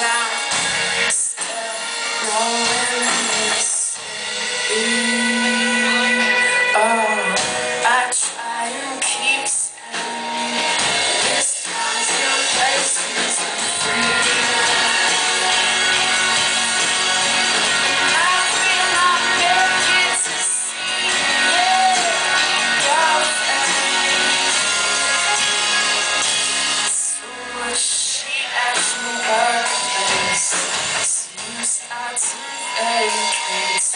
now, to